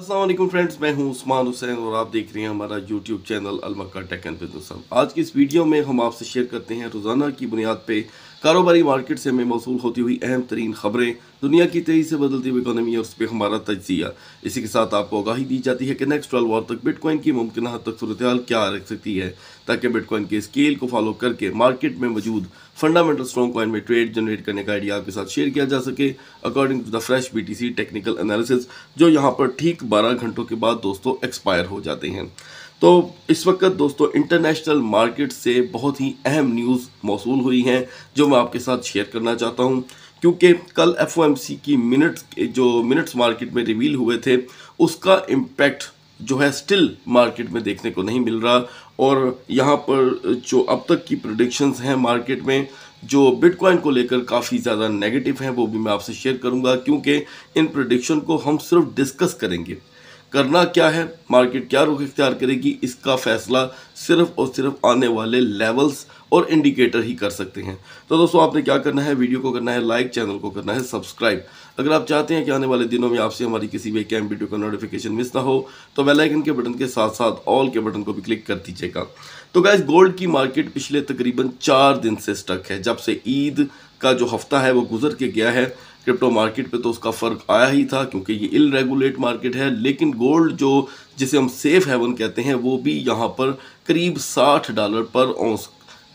Aslam friends, मैं हूँ उस्मान हुसैन और आप देख रहे हैं हमारा YouTube channel अलमक्का tech and business. आज की इस वीडियो में हम आपसे शेयर करते हैं रोज़ाना की बुनियाद पे कारोबारी मार्केट से हमें मौसू होती हुई अहम तरीन खबरें। दुनिया की तेज़ी से बदलती हुई इकोनॉमी और उस पर हमारा तजिया। इसी के साथ आपको आगाही दी जाती है कि नेक्स्ट ट्वेल्व आवर तक बिटकॉइन की मुमकिन हद तक सूरत हाल क्या रख सकती है, ताकि बिटकॉइन के स्केल को फॉलो करके मार्केट में मौजूद फंडामेंटल स्ट्रॉन्ग कॉइन में ट्रेड जनरेट करने का आइडिया आपके साथ शेयर किया जा सके। According to the fresh B technical analysis जो यहाँ पर ठीक बारह घंटों के बाद दोस्तों एक्सपायर हो जाते हैं। तो इस वक्त दोस्तों इंटरनेशनल मार्केट से बहुत ही अहम न्यूज़ मौसू हुई हैं, जो मैं आपके साथ शेयर करना चाहता हूँ। क्योंकि कल एफ़ओएमसी की मिनट्स जो मिनट्स मार्केट में रिवील हुए थे, उसका इम्पैक्ट जो है स्टिल मार्केट में देखने को नहीं मिल रहा। और यहाँ पर जो अब तक की प्रोडिक्शंस हैं मार्केट में, जो बिटकॉइन को लेकर काफ़ी ज़्यादा नेगेटिव हैं, वो भी मैं आपसे शेयर करूँगा। क्योंकि इन प्रोडिक्शन को हम सिर्फ़ डिस्कस करेंगे। करना क्या है? मार्केट क्या रुख इख्तियार करेगी? इसका फैसला सिर्फ़ और सिर्फ़ आने वाले लेवल्स और इंडिकेटर ही कर सकते हैं। तो दोस्तों, आपने क्या करना है? वीडियो को करना है लाइक चैनल को करना है सब्सक्राइब अगर आप चाहते हैं कि आने वाले दिनों में आपसे हमारी किसी भी कैम वीडियो का नोटिफिकेशन मिस ना हो तो बेल आइकन के बटन के साथ साथ ऑल के बटन को भी क्लिक कर दीजिएगा। तो गैस गोल्ड की मार्केट पिछले तकरीबन चार दिन से स्टक है, जब से ईद का जो हफ़्ता है, वो गुजर के गया है। क्रिप्टो मार्केट पे तो उसका फ़र्क आया ही था क्योंकि ये इल रेगुलेट मार्केट है लेकिन गोल्ड जो जिसे हम सेफ़ हेवन कहते हैं वो भी यहाँ पर करीब 60 डॉलर पर औंस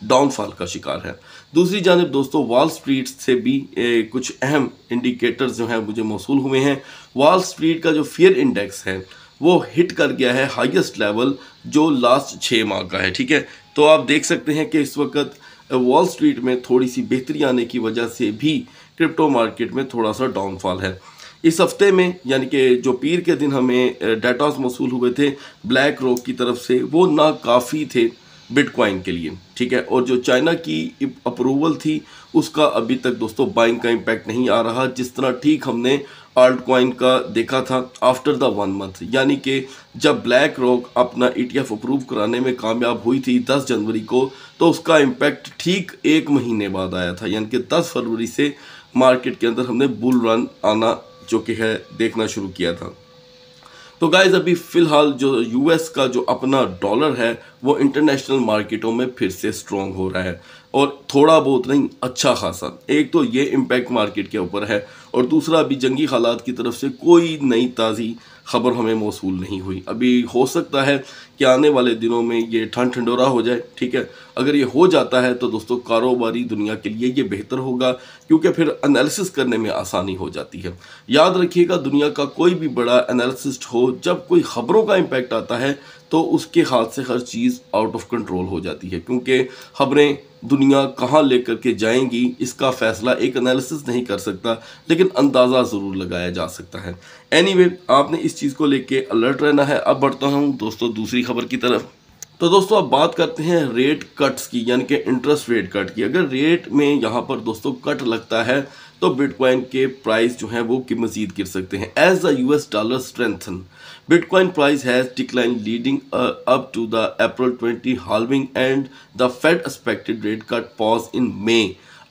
डाउनफॉल का शिकार है। दूसरी जानब दोस्तों वॉल स्ट्रीट से भी ए, कुछ अहम इंडिकेटर्स जो हैं मुझे मौसू हुए हैं। वॉल स्ट्रीट का जो फियर इंडेक्स है वो हिट कर गया है हाईएस्ट लेवल जो लास्ट छः माह का है ठीक है? तो आप देख सकते हैं कि इस वक्त वॉल स्ट्रीट में थोड़ी सी बेहतरी आने की वजह से भी क्रिप्टो मार्केट में थोड़ा सा डाउनफॉल है। इस हफ़्ते में, यानी कि जो पीर के दिन हमें डाटास मौसू हुए थे, ब्लैक रॉक की तरफ़ से, वो ना काफ़ी थे बिटकॉइन के लिए, ठीक है? और जो चाइना की अप्रूवल थी, उसका अभी तक दोस्तों बाइंग का इम्पैक्ट नहीं आ रहा। जिस तरह ठीक हमने आल्ट कॉइन का देखा था, आफ्टर द वन मंथ, यानी कि जब ब्लैक रॉक अपना ईटीएफ अप्रूव कराने में कामयाब हुई थी 10 जनवरी को तो उसका इम्पैक्ट ठीक एक महीने बाद आया था, यानी कि 10 फरवरी से मार्केट के अंदर हमने बुल रन आना जो कि है, देखना शुरू किया था। तो गाइज़ अभी फ़िलहाल जो यूएस का जो अपना डॉलर है, वो इंटरनेशनल मार्केटों में फिर से स्ट्रॉन्ग हो रहा है। और थोड़ा बहुत नहीं अच्छा खासा। एक तो ये इम्पैक्ट मार्केट के ऊपर है और दूसरा अभी जंगी हालात की तरफ़ से कोई नई ताज़ी खबर हमें मौसू नहीं हुई। अभी हो सकता है कि आने वाले दिनों में ये ठंड ठंडोरा हो जाए ठीक है? अगर ये हो जाता है तो दोस्तों कारोबारी दुनिया के लिए ये बेहतर होगा क्योंकि फिर एनालिसिस करने में आसानी हो जाती है। याद रखिएगा दुनिया का कोई भी बड़ा एनालिसिस्ट हो जब कोई ख़बरों का इम्पैक्ट आता है तो उसके हाथ से हर चीज़ आउट ऑफ़ कंट्रोल हो जाती है क्योंकि खबरें दुनिया कहाँ लेकर के जाएँगी इसका फैसला एक एनालिसिस नहीं कर सकता लेकिन अंदाज़ा ज़रूर लगाया जा सकता है। एनीवे anyway, आपने इस चीज़ को लेके अलर्ट रहना है। अब बढ़ता हूँ दोस्तों दूसरी खबर की तरफ़। तो दोस्तों, अब बात करते हैं रेट कट्स की, यानी कि इंटरेस्ट रेट कट की। अगर रेट में यहाँ पर दोस्तों कट लगता है तो बिटकॉइन के प्राइस जो हैं वो कि मजीद गिर सकते हैं। As the U S dollar strengthen bitcoin price has decline leading up to the April twenty halving and the Fed expected rate cut pause in May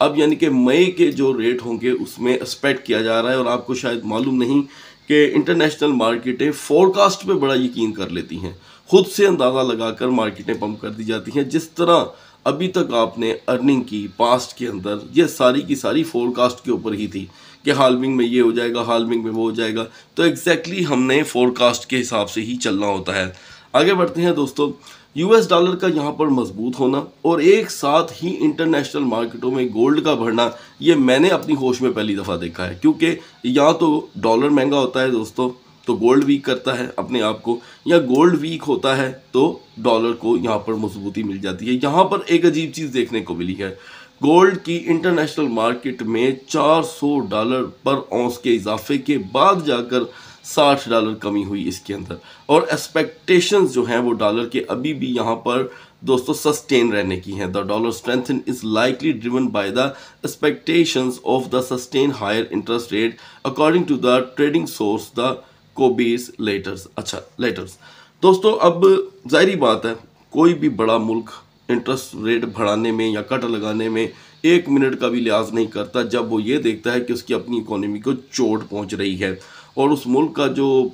अब यानी कि मई के जो रेट होंगे, उसमें एक्सपेक्ट किया जा रहा है और आपको शायद मालूम नहीं कि इंटरनेशनल मार्केटें फोरकास्ट पे बड़ा यकीन कर लेती हैं। खुद से अंदाज़ा लगाकर मार्केटें पंप कर दी जाती हैं। जिस तरह अभी तक आपने अर्निंग की पास्ट के अंदर, ये सारी की सारी फोरकास्ट के ऊपर ही थी कि हालमिंग में ये हो जाएगा हालमिंग में वो हो जाएगा। तो एग्जैक्टली exactly हमने फोरकास्ट के हिसाब से ही चलना होता है। आगे बढ़ते हैं दोस्तों। यूएस डॉलर का यहाँ पर मज़बूत होना और एक साथ ही इंटरनेशनल मार्केटों में गोल्ड का भरना, ये मैंने अपनी होश में पहली दफ़ा देखा है। क्योंकि यहाँ तो डॉलर महँगा होता है दोस्तों तो गोल्ड वीक करता है अपने आप को, या गोल्ड वीक होता है तो डॉलर को यहाँ पर मजबूती मिल जाती है। यहाँ पर एक अजीब चीज़ देखने को मिली है। गोल्ड की इंटरनेशनल मार्केट में 400 डॉलर पर औंस के इजाफे के बाद जाकर 60 डॉलर कमी हुई इसके अंदर। और एक्सपेक्टेशंस जो हैं वो डॉलर के अभी भी यहाँ पर दोस्तों सस्टेन रहने की हैं। The dollar strength is likely driven by the expectations of the sustain higher interest rate according to the trading source the Kobeissi letters. अच्छा लेटर्स। दोस्तों, अब जाहरी बात है, कोई भी बड़ा मुल्क इंटरेस्ट रेट बढ़ाने में या कट लगाने में एक मिनट का भी लिहाज नहीं करता, जब वो ये देखता है कि उसकी अपनी इकोनॉमी को चोट पहुँच रही है। और उस मुल्क का जो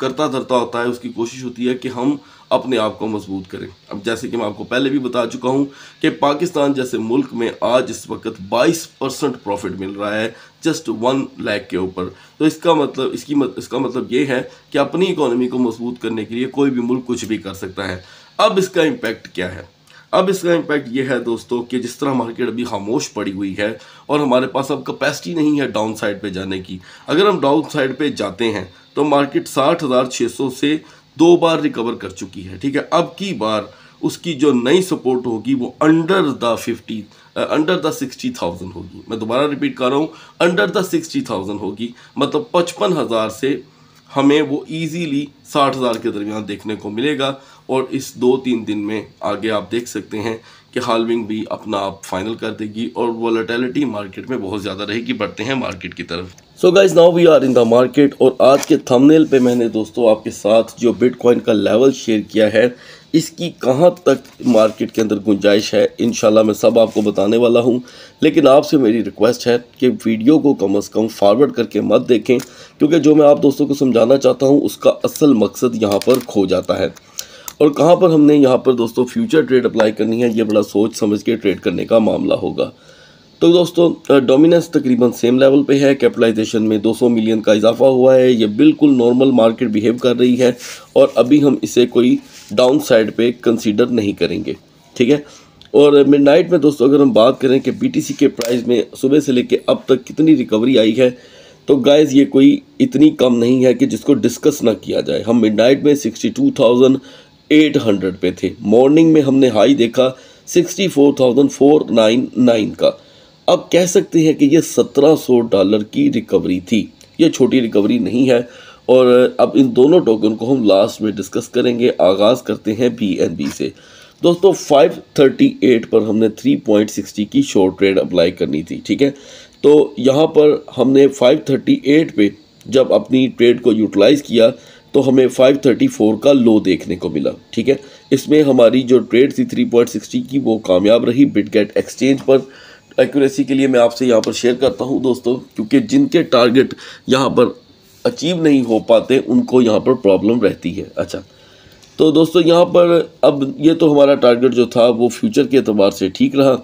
करता धरता होता है, उसकी कोशिश होती है कि हम अपने आप को मज़बूत करें। अब जैसे कि मैं आपको पहले भी बता चुका हूँ कि पाकिस्तान जैसे मुल्क में आज इस वक्त 22 परसेंट प्रॉफिट मिल रहा है जस्ट वन लैख के ऊपर। तो इसका मतलब इसकी मत, इसका मतलब ये है कि अपनी इकोनॉमी को मज़बूत करने के लिए कोई भी मुल्क कुछ भी कर सकता है। अब इसका इम्पैक्ट क्या है? अब इसका इम्पैक्ट ये है दोस्तों कि जिस तरह मार्केट अभी खामोश पड़ी हुई है और हमारे पास अब कैपेसिटी नहीं है डाउन साइड पे जाने की। अगर हम डाउन साइड पे जाते हैं तो मार्केट साठ हज़ार छः सौ से दो बार रिकवर कर चुकी है ठीक है? अब की बार उसकी जो नई सपोर्ट होगी वो under the fifty under the sixty thousand होगी। मैं दोबारा रिपीट कर रहा हूँ। अंडर द सिक्सटी थाउज़ेंड होगी। मतलब पचपन हज़ार से हमें वो इजीली साठ हज़ार के दरमियान देखने को मिलेगा। और इस दो तीन दिन में आगे आप देख सकते हैं कि हालविंग भी अपना आप फाइनल कर देगी और वॉलेटिलिटी मार्केट में बहुत ज़्यादा रहेगी। बढ़ते हैं मार्केट की तरफ़। So guys now we are in the market और आज के थंबनेल पे मैंने दोस्तों आपके साथ जो बिटकॉइन का लेवल शेयर किया है इसकी कहाँ तक मार्केट के अंदर गुंजाइश है इन मैं सब आपको बताने वाला हूँ। लेकिन आपसे मेरी रिक्वेस्ट है कि वीडियो को कम अज़ कम फॉरवर्ड करके मत देखें, क्योंकि जो मैं आप दोस्तों को समझाना चाहता हूँ, उसका असल मकसद यहाँ पर खो जाता है। और कहाँ पर हमने यहाँ पर दोस्तों फ्यूचर ट्रेड अप्लाई करनी है, ये बड़ा सोच समझ के ट्रेड करने का मामला होगा। तो दोस्तों डोमिनेंस तकरीबन सेम लेवल पे है कैपिटलाइजेशन में 200 मिलियन का इजाफा हुआ है, ये बिल्कुल नॉर्मल मार्केट बिहेव कर रही है, और अभी हम इसे कोई डाउन साइड पे कंसीडर नहीं करेंगे, ठीक है? और मिड नाइट में दोस्तों, अगर हम बात करें कि बीटीसी के प्राइस में सुबह से लेके अब तक कितनी रिकवरी आई है तो गाइज़ ये कोई इतनी कम नहीं है कि जिसको डिस्कस ना किया जाए। हम मिड नाइट में sixty two thousand eight hundred पे थे। मॉर्निंग में हमने हाई देखा sixty four thousand four nine nine का। अब कह सकते हैं कि ये सत्रह सौ डॉलर की रिकवरी थी। ये छोटी रिकवरी नहीं है। और अब इन दोनों टोकन को हम लास्ट में डिस्कस करेंगे, आगाज़ करते हैं बी बी से। दोस्तों 538 पर हमने 3.60 की शॉर्ट ट्रेड अप्लाई करनी थी, ठीक है? तो यहाँ पर हमने 538 पे जब अपनी ट्रेड को यूटिलाइज़ किया तो हमें 534 का लो देखने को मिला, ठीक है? इसमें हमारी जो ट्रेड थी 3.60 की, वो कामयाब रही बिटगेट एक्सचेंज पर। एक्यूरेसी के लिए मैं आपसे यहाँ पर शेयर करता हूँ, दोस्तों, क्योंकि जिनके टारगेट यहाँ पर अचीव नहीं हो पाते, उनको यहाँ पर प्रॉब्लम रहती है। अच्छा तो दोस्तों यहाँ पर अब ये तो हमारा टारगेट जो था, वो फ्यूचर के अतबार से ठीक रहा।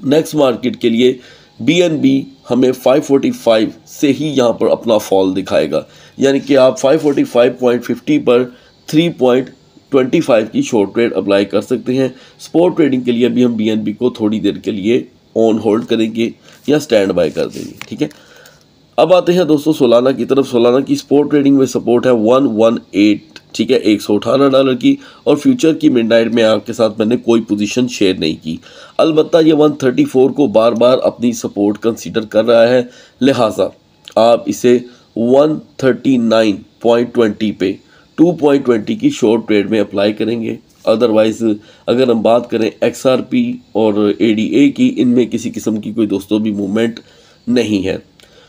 नेक्स्ट मार्केट के लिए बी एन बी हमें 545 से ही यहाँ पर अपना फॉल दिखाएगा। यानी कि आप 545.50 पर 3.25 की शॉर्ट ट्रेड अप्लाई कर सकते हैं। स्पोर्ट ट्रेडिंग के लिए भी हम BNB को थोड़ी देर के लिए ऑन होल्ड करेंगे या स्टैंड बाय कर देंगे, ठीक है? अब आते हैं दोस्तों सोलाना की तरफ़। सोलाना की स्पोर्ट ट्रेडिंग में सपोर्ट है वन वन एट ठीक है? एक सौ अठारह डॉलर की और फ्यूचर की मिड नाइट में आपके साथ मैंने कोई पोजीशन शेयर नहीं की। अलबत्ता ये वन थर्टी फोर को बार बार अपनी सपोर्ट कंसीडर कर रहा है। लिहाजा आप इसे one thirty nine point twenty पे टू पॉइंट ट्वेंटी की शॉर्ट ट्रेड में अप्लाई करेंगे। अदरवाइज़ अगर हम बात करें एक्स आर पी और ए डी ए की, इनमें किसी किस्म की कोई दोस्तों भी मूवमेंट नहीं है।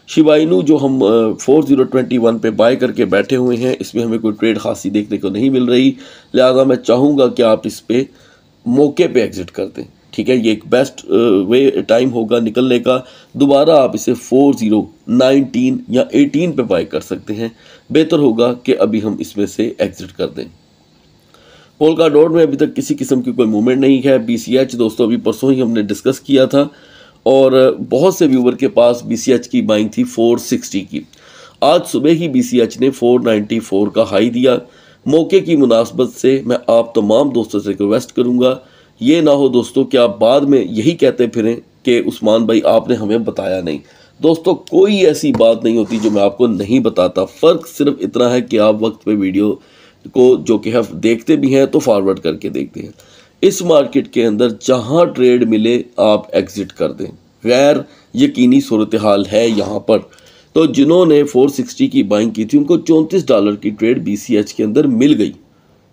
शिबाइनू जो हम फोर ज़ीरो ट्वेंटी वन पर बाय करके बैठे हुए हैं, इसमें हमें कोई ट्रेड खासी देखने को नहीं मिल रही। लिहाजा मैं चाहूँगा कि आप इस पर मौके पे एग्ज़िट कर दें। ठीक है, ये एक बेस्ट वे टाइम होगा निकलने का। दोबारा आप इसे फोर ज़ीरो नाइनटीन या एटीन पे बाय कर सकते हैं। बेहतर होगा कि अभी हम इसमें से एग्ज़िट कर दें। पोलका डॉट में अभी तक किसी किस्म की कोई मूवमेंट नहीं है। बी सी एच दोस्तों, अभी परसों ही हमने डिस्कस किया था। और बहुत से व्यूवर के पास बीसीएच की बाइंग थी 460 की। आज सुबह ही बीसीएच ने 494 का हाई दिया। मौके की मुनासबत से मैं आप तमाम दोस्तों से रिक्वेस्ट करूँगा। ये ना हो दोस्तों कि आप बाद में यही कहते फिरें कि उस्मान भाई आपने हमें बताया नहीं। दोस्तों, कोई ऐसी बात नहीं होती जो मैं आपको नहीं बताता। फ़र्क सिर्फ़ इतना है कि आप वक्त पे वीडियो को जो कि हम देखते भी हैं तो फॉरवर्ड करके देखते हैं। इस मार्केट के अंदर जहाँ ट्रेड मिले, आप एग्ज़िट कर दें। गैर यकीनी सूरत हाल है यहाँ पर। तो जिन्होंने 460 की बाइंग की थी, उनको चौंतीस डॉलर की ट्रेड BCH के अंदर मिल गई।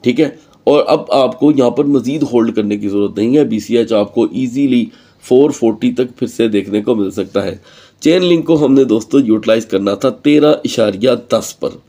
ठीक है? और अब आपको यहाँ पर मज़ीद होल्ड करने की ज़रूरत नहीं है। BCH आपको ईजीली 440 तक फिर से देखने को मिल सकता है। चेन लिंक को हमने दोस्तों यूटिलाइज करना था तेरह इशारिया दस पर।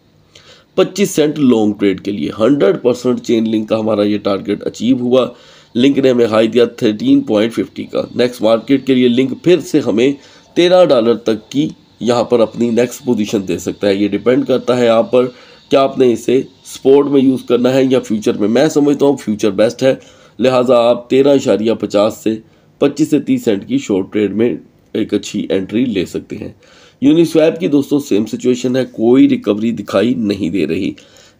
25 सेंट लॉन्ग ट्रेड के लिए। 100 परसेंट चेन लिंक का हमारा ये टारगेट अचीव हुआ। लिंक ने हमें हाई दिया 13.50 का। नेक्स्ट मार्केट के लिए लिंक फिर से हमें 13 डॉलर तक की यहाँ पर अपनी नेक्स्ट पोजीशन दे सकता है। ये डिपेंड करता है यहाँ पर क्या आपने इसे स्पोर्ट में यूज़ करना है या फ्यूचर में। मैं समझता हूँ फ्यूचर बेस्ट है। लिहाजा आप तेरह इशारिया पचास से पच्चीस से तीस सेंट की शॉर्ट ट्रेड में एक अच्छी एंट्री ले सकते हैं। यूनिस्वैप की दोस्तों सेम सिचुएशन है, कोई रिकवरी दिखाई नहीं दे रही।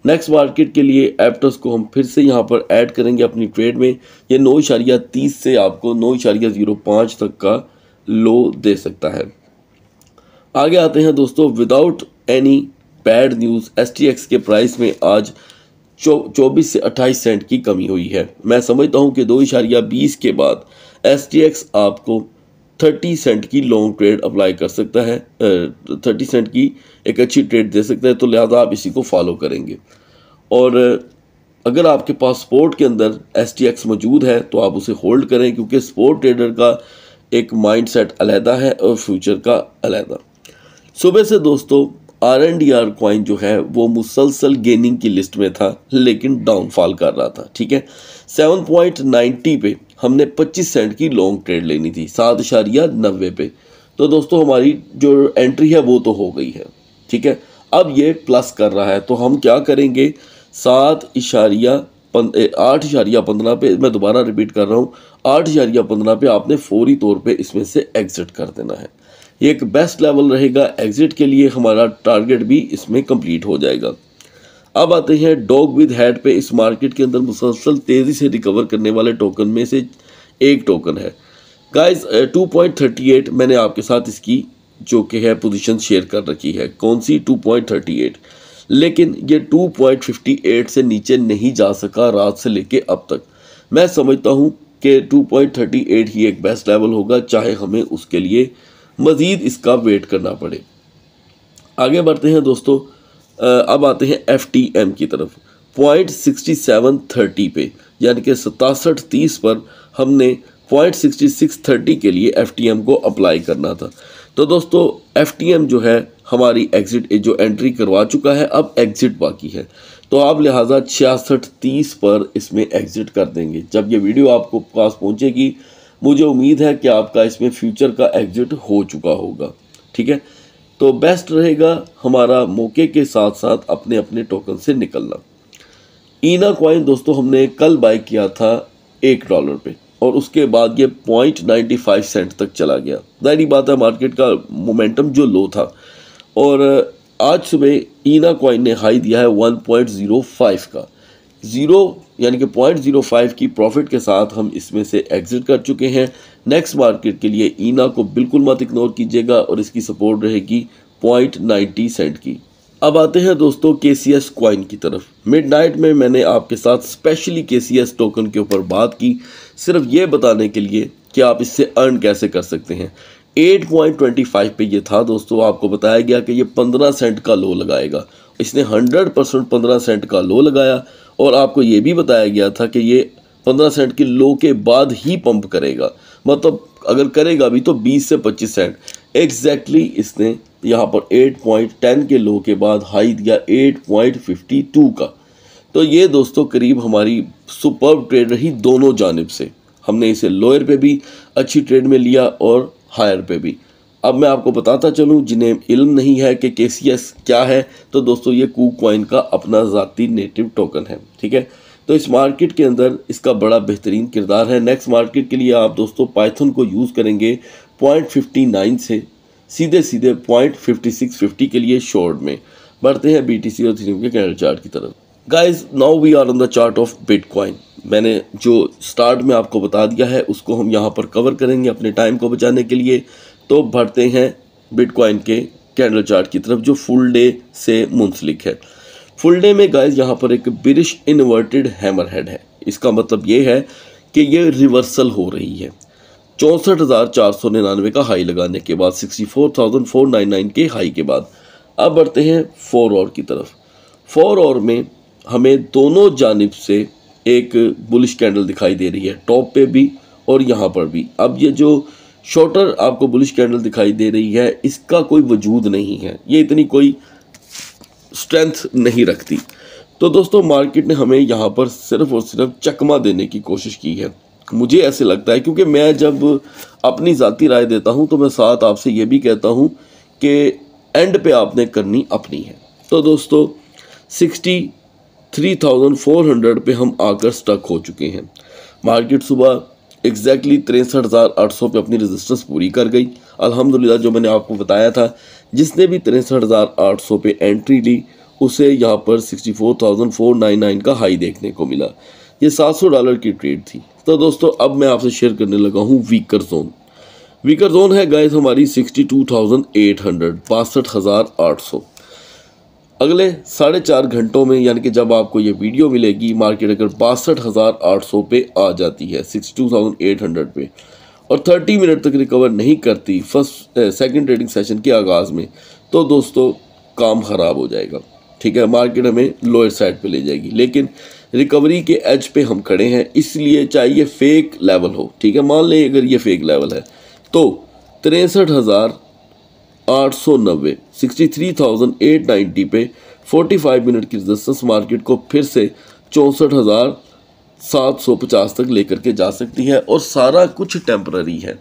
नेक्स्ट मार्केट के लिए एप्टस को हम फिर से यहाँ पर ऐड करेंगे अपनी ट्रेड में। ये नौ इशारिया तीस से आपको नौ इशारिया ज़ीरो पाँच तक का लो दे सकता है। आगे आते हैं दोस्तों without any bad news STX के प्राइस में आज चौबीस से अट्ठाईस सेंट की कमी हुई है। मैं समझता हूँ कि दो इशारिया बीस के बाद एसटीएक्स आपको थर्टी सेंट की लॉन्ग ट्रेड अप्लाई कर सकता है थर्टी सेंट की एक अच्छी ट्रेड दे सकता है तो लिहाजा आप इसी को फॉलो करेंगे। और अगर आपके पास स्पोर्ट के अंदर एस टी एक्स मौजूद है तो आप उसे होल्ड करें, क्योंकि स्पोर्ट ट्रेडर का एक माइंड सेट अलहदा है और फ्यूचर का अलहदा। सुबह से दोस्तों R N D R coin जो है, वो मुसलसल गेनिंग की लिस्ट में था, लेकिन डाउनफॉल कर रहा था, ठीक है? सेवन पॉइंट नाइन्टी पे हमने पच्चीस सेंट की लॉन्ग ट्रेड लेनी थी, सात इशारिया नब्बे पे। तो दोस्तों, हमारी जो एंट्री है, वो तो हो गई है, ठीक है? अब ये प्लस कर रहा है तो हम क्या करेंगे? सात इशारिया आठ इशारिया पंद्रह पे, मैं दोबारा रिपीट कर रहा हूँ, आठ इशारिया पंद्रह पे आपने फौरी तौर पे इसमें से एग्ज़िट कर देना है। ये एक बेस्ट लेवल रहेगा एग्ज़िट के लिए हमारा टारगेट भी इसमें कंप्लीट हो जाएगा। अब आते हैं डॉग विद हेड पे। इस मार्केट के अंदर मुसलसल तेज़ी से रिकवर करने वाले टोकन में से एक टोकन है। Guys two point thirty eight मैंने आपके साथ इसकी, जो कि है पोजीशन शेयर कर रखी है। कौन सी? टू पॉइंट थर्टी एट लेकिन ये टू पॉइंट फिफ्टी एट से नीचे नहीं जा सका रात से लेके अब तक। मैं समझता हूँ कि टू पॉइंट थर्टी एट ही एक बेस्ट लेवल होगा, चाहे हमें उसके लिए मज़ीद इसका वेट करना पड़े। आगे बढ़ते हैं दोस्तों। अब आते हैं एफ़ टी एम की तरफ़। पॉइंट सिक्सटी सेवन थर्टी पे, यानी कि सतासठ तीस पर हमने पॉइंट सिक्सटी सिक्स थर्टी के लिए एफ़ टी एम को अप्लाई करना था। तो दोस्तों एफ़ टी एम जो है, हमारी एग्ज़िट जो एंट्री करवा चुका है, अब एग्ज़िट बाकी है। तो आप लिहाजा छियासठ तीस पर इसमें एग्ज़िट कर देंगे। जब ये वीडियो आपको पास पहुँचेगी, मुझे उम्मीद है कि आपका इसमें फ्यूचर का एग्ज़िट हो चुका होगा। ठीक है? तो बेस्ट रहेगा हमारा मौके के साथ साथ अपने अपने टोकन से निकलना। ईना कॉइन दोस्तों हमने कल बाय किया था एक डॉलर पे और उसके बाद ये पॉइंट नाइन्टी फाइव सेंट तक चला गया। ज़ाहिर बात है मार्केट का मोमेंटम जो लो था। और आज सुबह ईना कॉइन ने हाई दिया है वन पॉइंट ज़ीरो फाइव का। ज़ीरो यानी कि पॉइंट ज़ीरो फाइव की प्रॉफिट के साथ हम इसमें से एग्ज़िट कर चुके हैं। नेक्स्ट मार्केट के लिए ईना को बिल्कुल मत इग्नोर कीजिएगा और इसकी सपोर्ट रहेगी पॉइंट नाइन्टी सेंट की। अब आते हैं दोस्तों के सी एस क्वाइन की तरफ़। मिड नाइट में मैंने आपके साथ स्पेशली के सी एस टोकन के ऊपर बात की। सिर्फ़ ये बताने के लिए कि आप इससे अर्न कैसे कर सकते हैं। 8.25 पे ये था दोस्तों, आपको बताया गया कि ये 15 सेंट का लो लगाएगा। इसने 100 परसेंट पंद्रह सेंट का लो लगाया और आपको ये भी बताया गया था कि ये 15 सेंट के लो के बाद ही पंप करेगा। मतलब अगर करेगा भी तो 20 से 25 सेंट एग्जैक्टली exactly इसने यहाँ पर 8.10 के लो के बाद हाई दिया 8.52 का। तो ये दोस्तों करीब हमारी सुपर ट्रेड रही दोनों जानब से। हमने इसे लोअर पे भी, अच्छी ट्रेड में लिया और हायर पे भी। अब मैं आपको बताता चलूँ, जिन्हें इल्म नहीं है कि के क्या है तो दोस्तों ये कू कॉइन का अपना ज़ाती नेटिव टोकन है, ठीक है? तो इस मार्केट के अंदर इसका बड़ा बेहतरीन किरदार है। नेक्स्ट मार्केट के लिए आप दोस्तों पाइथन को यूज़ करेंगे पॉइंट फिफ्टी नाइन से सीधे सीधे पॉइंट फिफ्टी सिक्स फिफ्टी के लिए शॉर्ट में। बढ़ते हैं बी टी सी और थ्री के कैंडल चार्ट की तरफ़। Guys now we are on the chart of bitcoin मैंने जो स्टार्ट में आपको बता दिया है, उसको हम यहाँ पर कवर करेंगे अपने टाइम को बचाने के लिए। तो बढ़ते हैं बिटकॉइन के कैंडल चार्ट की तरफ़, जो फुल डे से मुंसलिक है। फुल डे में गाइज़ यहाँ पर एक ब्रिश इन्वर्टेड हैमर हेड है। इसका मतलब ये है कि ये रिवर्सल हो रही है। चौंसठ हज़ार चार सौ निन्यानवे का हाई लगाने के बाद sixty four thousand four nine nine के हाई के बाद। अब बढ़ते हैं फोर और की तरफ़। फोर और में हमें दोनों जानब से एक बुलिश कैंडल दिखाई दे रही है टॉप पे भी और यहाँ पर भी। अब ये जो शॉर्टर आपको बुलिश कैंडल दिखाई दे रही है, इसका कोई वजूद नहीं है। ये इतनी कोई स्ट्रेंथ नहीं रखती। तो दोस्तों मार्केट ने हमें यहाँ पर सिर्फ़ और सिर्फ़ चकमा देने की कोशिश की है। मुझे ऐसे लगता है, क्योंकि मैं जब अपनी ज़ाती राय देता हूँ तो मैं साथ आपसे ये भी कहता हूँ कि एंड पे आपने करनी अपनी है। तो दोस्तों sixty three thousand four hundred पे हम आकर स्टक हो चुके हैं। मार्केट सुबह एग्जैक्टली तिरसठ हज़ार आठ सौ पे अपनी रेजिस्टेंस पूरी कर गई। अल्हम्दुलिल्लाह, जो मैंने आपको बताया था जिसने भी तिरसठ हज़ार आठ सौ पे एंट्री ली, उसे यहाँ पर sixty four thousand four nine nine का हाई देखने को मिला। ये सात सौ डॉलर की ट्रेड थी। तो दोस्तों, अब मैं आपसे शेयर करने लगा हूँ वीकर जोन वीकर जोन है गाइस हमारी sixty two thousand eight hundred बासठ हज़ार आठ सौ। अगले साढ़े चार घंटों में, यानी कि जब आपको ये वीडियो मिलेगी मार्केट अगर बासठ हज़ार आठ सौ पे आ जाती है sixty two thousand eight hundred पे और थर्टी मिनट तक रिकवर नहीं करती फ़र्स्ट सेकंड ट्रेडिंग सेशन के आगाज़ में तो दोस्तों, काम ख़राब हो जाएगा। ठीक है? मार्केट हमें लोअर साइड पे ले जाएगी। लेकिन रिकवरी के एज पे हम खड़े हैं, इसलिए चाहिए फेक लेवल हो, ठीक है? मान लें अगर ये फेक लेवल है तो तिरसठ हज़ार आठ सौ नब्बे sixty three thousand eight ninety पे फोर्टी फाइव मिनट की रजिस्टेंस मार्केट को फिर से चौंसठ हज़ार सात सौ पचास तक लेकर के जा सकती है और सारा कुछ टेम्प्ररी है।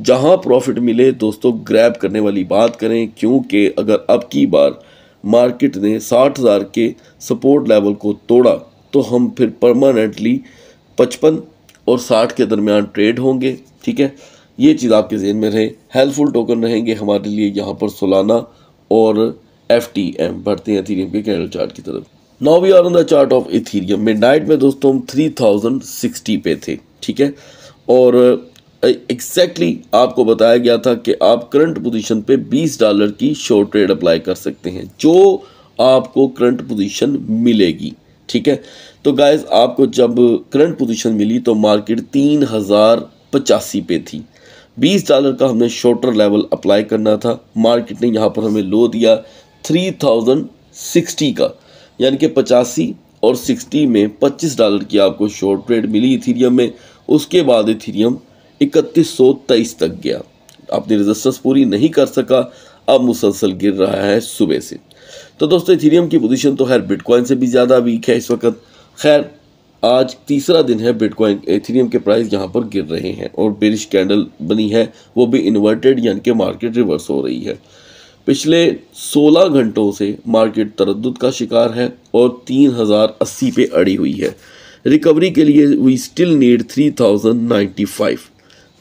जहाँ प्रॉफिट मिले, दोस्तों ग्रैब करने वाली बात करें, क्योंकि अगर अब की बार मार्केट ने साठ हज़ार के सपोर्ट लेवल को तोड़ा तो हम फिर परमानेंटली पचपन और साठ के दरमियान ट्रेड होंगे, ठीक है? ये चीज़ आपके जहन में रहे। हेल्पफुल टोकन रहेंगे हमारे लिए यहाँ पर सोलाना और एफ़ टी एम बढ़ते हैं इथीरियम के कैंडल चार्ट की तरफ़। Now we are on the chart of ethereum midnight में दोस्तों हम थ्री थाउज़ेंड सिक्सटी पे थे, ठीक है? और एग्जैक्टली exactly आपको बताया गया था कि आप करंट पोजीशन पे 20 डॉलर की शॉर्ट ट्रेड अप्लाई कर सकते हैं, जो आपको करंट पोजीशन मिलेगी, ठीक है? तो गाइज़ आपको जब करंट पोजीशन मिली तो मार्केट तीन हज़ार पचासी पे थी। 20 डॉलर का हमने शॉर्टर लेवल अप्लाई करना था। मार्केट ने यहाँ पर हमें लो दिया 3060 का। यानी कि पचासी और 60 में 25 डॉलर की आपको शॉर्ट ट्रेड मिली इथीरियम में। उसके बाद इथीरियम इकतीस सौ तेईस तक गया। अपनी रजिस्टेंस पूरी नहीं कर सका। अब मुसलसल गिर रहा है सुबह से। तो दोस्तों इथीरियम की पोजीशन तो खैर बिटकॉइन से भी ज़्यादा वीक है इस वक्त। खैर, आज तीसरा दिन है बिटकॉइन एथीरियम के प्राइस यहाँ पर गिर रहे हैं और बेरिश कैंडल बनी है। वो भी इन्वर्टेड यानी कि मार्केट रिवर्स हो रही है। पिछले 16 घंटों से मार्केट तरद्दुद का शिकार है और 3080 पे अड़ी हुई है। रिकवरी के लिए वी स्टिल नीड 3095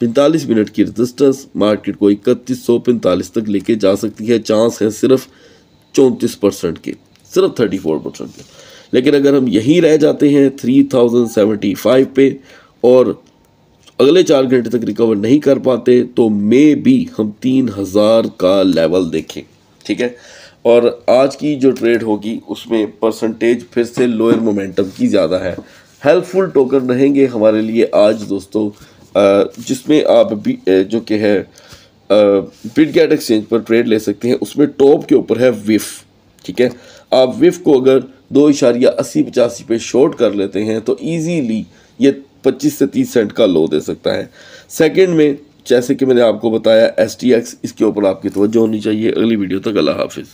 पैंतालीस मिनट की रजिस्टेंस मार्केट को इकतीस सौ पैंतालीस तक लेके जा सकती है। चांस है सिर्फ़ चौंतीस परसेंट के, सिर्फ़ थर्टी फोर परसेंट के। लेकिन अगर हम यहीं रह जाते हैं थ्री थाउज़ेंड सेवेंटी फाइव पे, और अगले चार घंटे तक रिकवर नहीं कर पाते तो मे भी हम तीन हज़ार का लेवल देखें, ठीक है? और आज की जो ट्रेड होगी, उसमें परसेंटेज फिर से लोअर मोमेंटम की ज़्यादा है। हेल्पफुल टोकन रहेंगे हमारे लिए आज, दोस्तों। जिसमें आप भी जो कि है बिटगेट एक्सचेंज पर ट्रेड ले सकते हैं। उसमें टॉप के ऊपर है विफ ठीक है? आप विफ को अगर दो इशारिया अस्सी पचासी पे शॉर्ट कर लेते हैं तो इजीली ये पच्चीस से तीस सेंट का लो दे सकता है। सेकंड में, जैसे कि मैंने आपको बताया एस टी एक्स इसके ऊपर आपकी तवज्जो होनी चाहिए। अगली वीडियो तक अल्लाह हाफिज़।